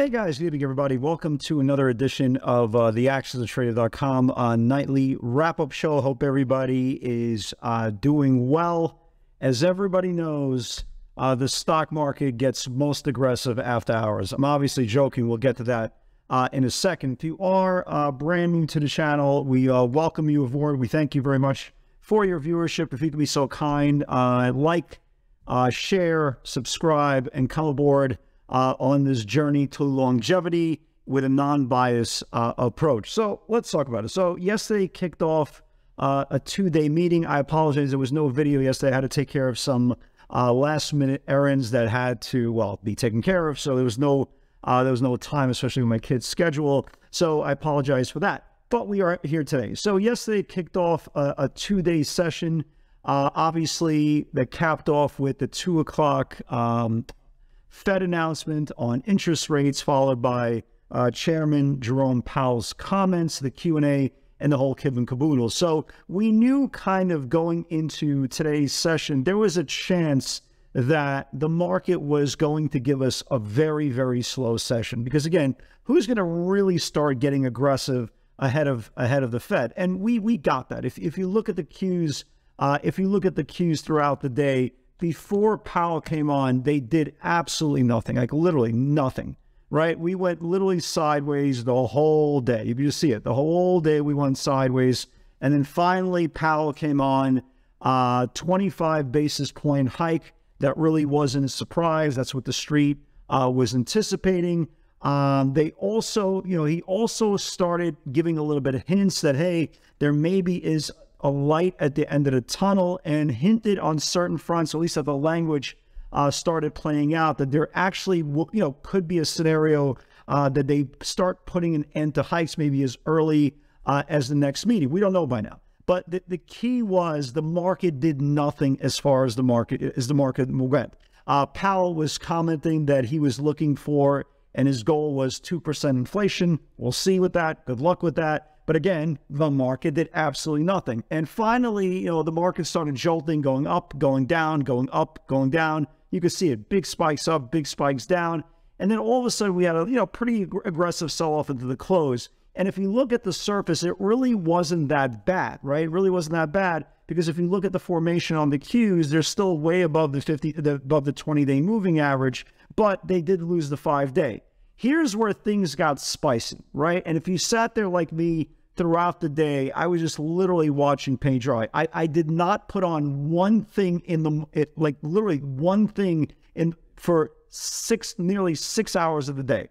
Hey guys, good evening everybody. Welcome to another edition of uh, the AccessATrader.com uh, nightly wrap-up show. Hope everybody is uh, doing well. As everybody knows, uh, the stock market gets most aggressive after hours. I'm obviously joking. We'll get to that uh, in a second. If you are uh, brand new to the channel, we welcome you aboard. We thank you very much for your viewership. If you can be so kind, like, share, subscribe, and come aboard uh, on this journey to longevity with a non-bias uh, approach. So let's talk about it. So yesterday kicked off uh, a two-day meeting. I apologize, there was no video yesterday. I had to take care of some uh, last-minute errands that had to well be taken care of. So there was no uh, there was no time, especially with my kids' schedule. So I apologize for that. But we are here today. So yesterday kicked off a, a two-day session. Uh, obviously, that capped off with the two o'clock um, Fed announcement on interest rates, followed by uh, Chairman Jerome Powell's comments, the Q&A, and the whole kib and caboodle. So we knew kind of going into today's session, there was a chance that the market was going to give us a very, very slow session. Because again, who's going to really start getting aggressive ahead of ahead of the Fed? And we we got that. If if you look at the Qs, uh, if you look at the Qs throughout the day, before Powell came on, they did absolutely nothing, like literally nothing, right? We went literally sideways the whole day. You just see it. The whole day we went sideways. And then finally, Powell came on, uh, 25 basis point hike. That really wasn't a surprise. That's what the street uh, was anticipating. Um, they also, you know, he also started giving a little bit of hints that, hey, there maybe is a light at the end of the tunnel and hinted on certain fronts, at least that the language uh, started playing out, that there actually, you know, could be a scenario uh, that they start putting an end to hikes maybe as early uh, as the next meeting. We don't know by now. But the, the key was the market did nothing as far as the market as the market went. Uh, Powell was commenting that he was looking for, and his goal was 2% inflation. We'll see with that. Good luck with that. But again, the market did absolutely nothing. And finally, you know, the market started jolting, going up, going down, going up, going down. You could see it, big spikes up, big spikes down. And then all of a sudden we had a, you know, pretty aggressive sell-off into the close. And if you look at the surface, it really wasn't that bad, right? It really wasn't that bad because if you look at the formation on the Qs, they're still way above the 50, the, above the 20-day moving average, but they did lose the five-day. Here's where things got spicy, right? And if you sat there like me throughout the day, I was just literally watching paint dry. I, I did not put on one thing in the, it, like literally one thing in for six, nearly six hours of the day.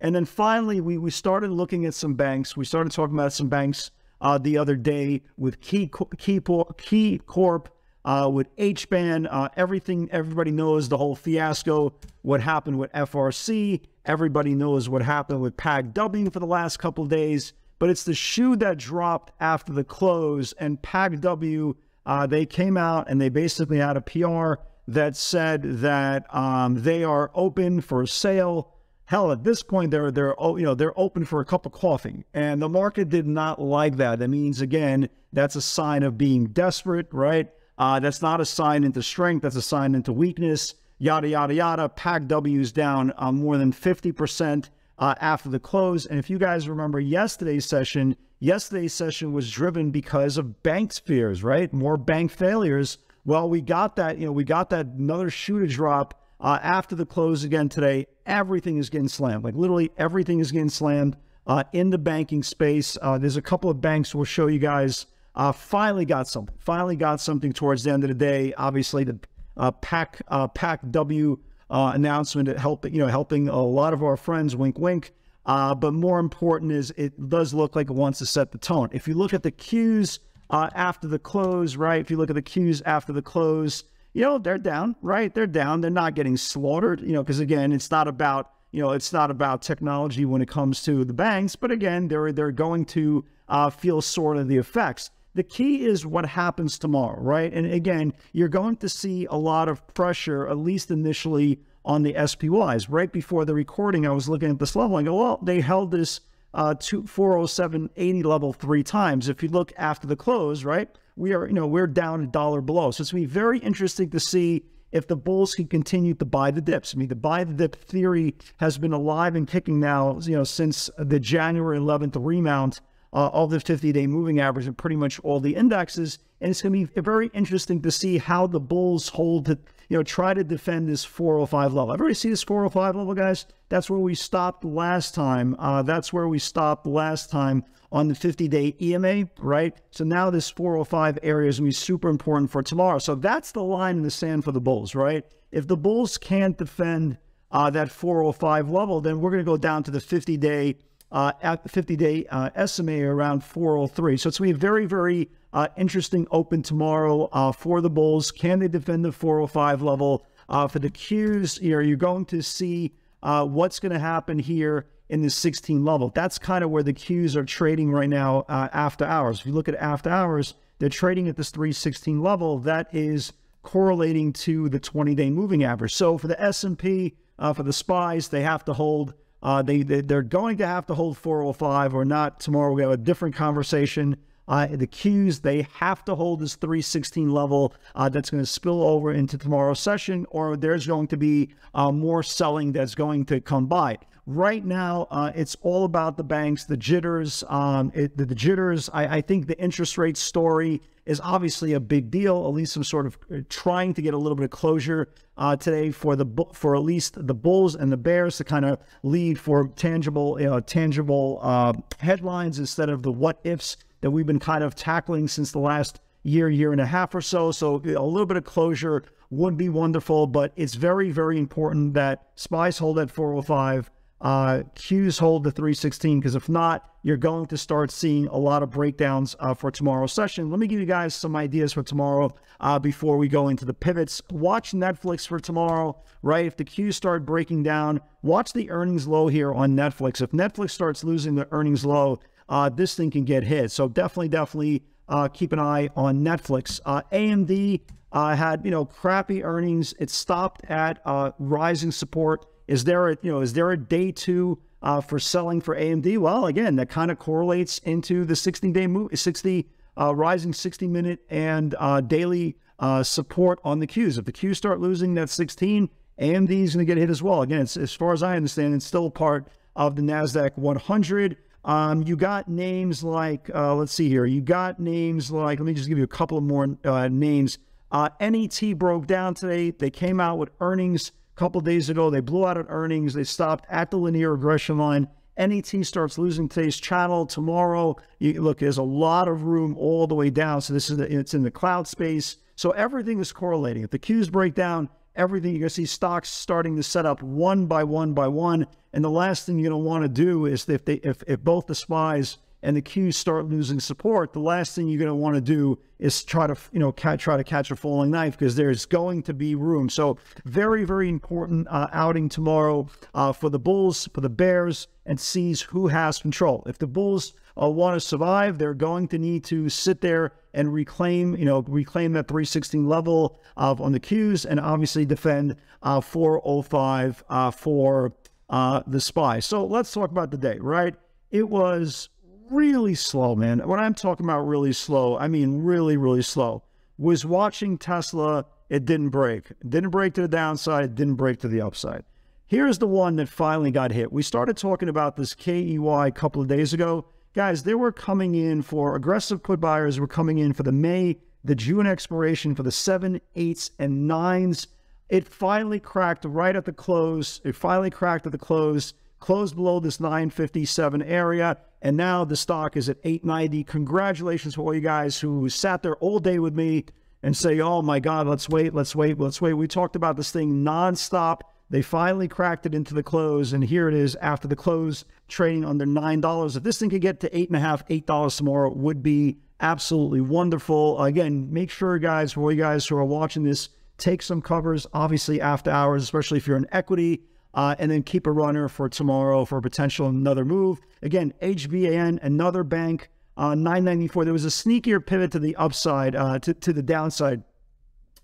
And then finally, we, we started looking at some banks. We started talking about some banks uh, the other day with Key, Key, KeyCorp, uh, with HBAN, uh, everything, everybody knows the whole fiasco, what happened with FRC. Everybody knows what happened with PACW for the last couple days but it's the shoe that dropped after the close. And PACW, uh, they came out and they basically had a PR that said that um, they are open for sale. Hell, at this point, they're they're you know they're open for a cup of coffee, and the market did not like that. That means again, that's a sign of being desperate, right? Uh, that's not a sign into strength. That's a sign into weakness. Yada yada yada. Pack W's down uh, more than fifty percent uh, after the close. And if you guys remember yesterday's session, yesterday's session was driven because of bank fears, right? More bank failures. Well, we got that, you know, we got that another shoe to drop uh, after the close again today. Everything is getting slammed. Like literally everything is getting slammed uh, in the banking space. Uh, there's a couple of banks we'll show you guys. Uh, finally got something. Finally got something towards the end of the day. Obviously, the uh, PAC uh, PACW uh, announcement helping you know helping a lot of our friends. Wink, wink. Uh, but more important is it does look like it wants to set the tone. If you look at the Qs uh, after the close, right? If you look at the Qs after the close, you know they're down, right? They're down. They're not getting slaughtered, you know, because again, it's not about you know it's not about technology when it comes to the banks, but again, they're they're going to uh, feel sort of the effects. The key is what happens tomorrow, right? And again, you're going to see a lot of pressure, at least initially, on the SPYs. Right before the recording, I was looking at this level. I go, well, they held this uh, 407.80 level three times. If you look after the close, right, we are, you know, we're down a dollar below. So it's going to be very interesting to see if the bulls can continue to buy the dips. I mean, the buy the dip theory has been alive and kicking now, you know, since the January 11th remount uh, of the 50 day moving average and pretty much all the indexes. And it's going to be very interesting to see how the bulls hold to, you know, try to defend this 405 level. Everybody see this 405 level, guys? That's where we stopped last time. Uh, that's where we stopped last time on the 50 day EMA, right? So now this 405 area is going to be super important for tomorrow. So that's the line in the sand for the bulls, right? If the bulls can't defend uh, that 405 level, then we're going to go down to the 50 day uh, at the 50 day uh, SMA around 403. So it's going to be very, very uh, interesting open tomorrow uh, for the Bulls. Can they defend the 405 level? Uh, for the Qs, you know, you're going to see uh, what's going to happen here in the 16 level. That's kind of where the Qs are trading right now after hours. If you look at after hours, they're trading at this 316 level. That is correlating to the 20 day moving average. So for the S&P, for the SPYs, they have to hold uh, they, they are going to have to hold 405 or not. Tomorrow we have a different conversation. Uh, the Qs they have to hold this 316 level. Uh, that's going to spill over into tomorrow's session, or there's going to be uh, more selling that's going to come by. Right now, uh, it's all about the banks, the jitters. Um, it, the, the, jitters. I, I think the interest rate story is obviously a big deal. At least some sort of uh, trying to get a little bit of closure uh, today for the for at least the Bulls and the Bears to kind of lead for tangible you know, tangible uh, headlines instead of the what ifs that we've been kind of tackling since the last year year and a half or so. So a little bit of closure would be wonderful, but it's very very important that SPYs hold at 405 uh, Qs hold the 316 because if not, you're going to start seeing a lot of breakdowns uh, for tomorrow's session. Let me give you guys some ideas for tomorrow uh, before we go into the pivots. Watch Netflix for tomorrow, right? If the Qs start breaking down, watch the earnings low here on Netflix. If Netflix starts losing the earnings low, uh, this thing can get hit. So definitely, definitely uh, keep an eye on Netflix. Uh, AMD had you know crappy earnings. It stopped at rising support is there a you know is there a day two uh, for selling for AMD? Well, again, that kind of correlates into the 60 day move, 60 uh, rising 60 minute and uh, daily uh, support on the Qs. If the Qs start losing that 16, AMD is going to get hit as well. Again, as far as I understand, it's still part of the Nasdaq 100. Um, you got names like, uh, let's see here. You got names like, let me just give you a couple of more uh, names. NET broke down today. They came out with earnings a couple days ago. They blew out at earnings. They stopped at the linear regression line. NET starts losing today's channel tomorrow. You, look, there's a lot of room all the way down. So this is the, it's in the cloud space. So everything is correlating. If the Qs break down, everything you're going to see stocks starting to set up one by one by one. And the last thing you're going to want to do is if they if, if both the SPYs and the Qs start losing support, the last thing you're going to want to do is try to, you know, try to catch a falling knife because there's going to be room. So very, very important uh, outing tomorrow uh, for the Bulls, for the Bears, and sees who has control. If the Bulls uh, want to survive, they're going to need to sit there and reclaim, you know, reclaim that 316 level of on the Qs and obviously defend uh, 405 uh, for uh, the SPY. So let's talk about the day, right? It was really slow, man. When I'm talking about really slow, I mean really, really slow. Was watching Tesla, it didn't break. Didn't break to the downside, didn't break to the upside. Here's the one that finally got hit. We started talking about this KEY a couple of days ago. Guys, they were coming in for aggressive put buyers were coming in for the May, the June expiration for the seven, eights, and nines. It finally cracked right at the close. It finally cracked at the close closed below this 957 area, and now the stock is at 890. Congratulations for all you guys who sat there all day with me and say, oh my God, let's wait, let's wait, let's wait. We talked about this thing nonstop. They finally cracked it into the close, and here it is after the close, trading under $9. If this thing could get to eight and a half, eight dollars tomorrow, would be absolutely wonderful. Again, make sure, guys, for you guys who are watching this, take some covers, obviously after hours, especially if you're in equity uh, and then keep a runner for tomorrow for a potential another move. Again, HBAN, another bank uh, 994. There was a sneakier pivot to the upside, uh, to, to the downside.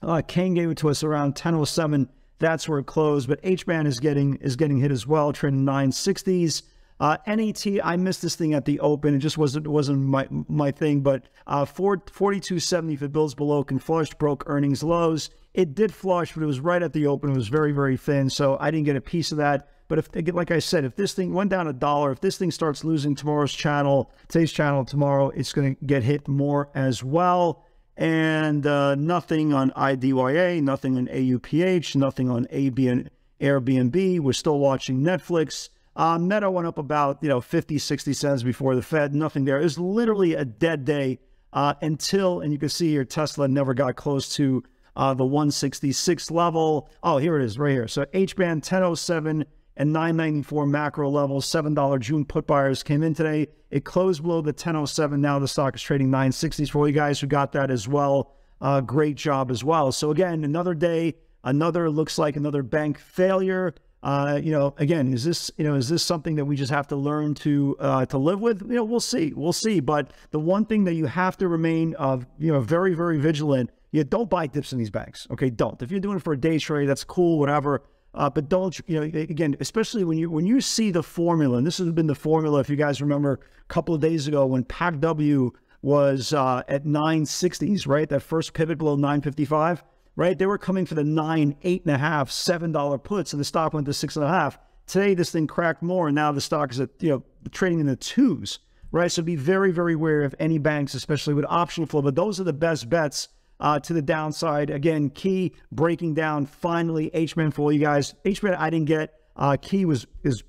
Uh, Kane gave it to us around 1007. That's where it closed. But HBAN is getting is getting hit as well, trading 960s. Uh, NET, I missed this thing at the open. It just wasn't wasn't my my thing. But uh, 4270 if it builds below, can flush, broke earnings lows. It did flush, but it was right at the open. It was very very thin, so I didn't get a piece of that. But if, like I said, if this thing went down a dollar, if this thing starts losing tomorrow's channel, today's channel tomorrow, it's going to get hit more as well. And uh, nothing on IDYA, nothing on AUPH, nothing on AB and Airbnb. We're still watching Netflix. Meta went up about you know 50, 60 cents before the Fed. Nothing there. It was literally a dead day uh, until, and you can see here, Tesla never got close to uh, the 166 level. Oh, here it is right here. So HBAN 1007 and 994 macro levels. $7 June put buyers came in today. It closed below the 1007. Now the stock is trading 960s for you guys who got that as well. Uh, great job as well. So again, another day, another looks like another bank failure. Uh, you know, again, is this you know is this something that we just have to learn to uh, to live with? You know, we'll see, we'll see. But the one thing that you have to remain of you know very very vigilant. You don't buy dips in these banks. Okay, don't. If you're doing it for a day trade, that's cool, whatever. Uh, but don't you know again, especially when you when you see the formula, and this has been the formula. If you guys remember a couple of days ago when PACW was uh, at 960s, right? That first pivot below 955, right? They were coming for the nine, eight and a half, seven dollar puts, and the stock went to six and a half. Today, this thing cracked more, and now the stock is at you know trading in the twos, right? So be very, very wary of any banks, especially with option flow. But those are the best bets uh, to the downside. Again, key breaking down finally HBAN for you guys. HBAN I didn't get. Uh, key was is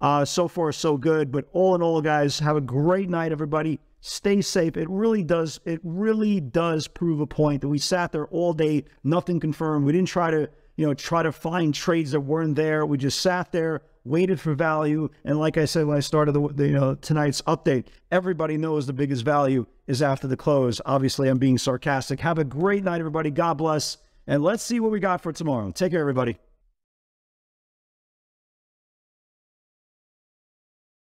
uh, so far so good. But all in all, guys, have a great night, everybody. Stay safe. It really does. It really does prove a point that we sat there all day, nothing confirmed. We didn't try to, you know, try to find trades that weren't there. We just sat there, waited for value. And like I said when I started the, the, you know tonight's update, everybody knows the biggest value is after the close. Obviously, I'm being sarcastic. Have a great night, everybody. God bless. And let's see what we got for tomorrow. Take care, everybody.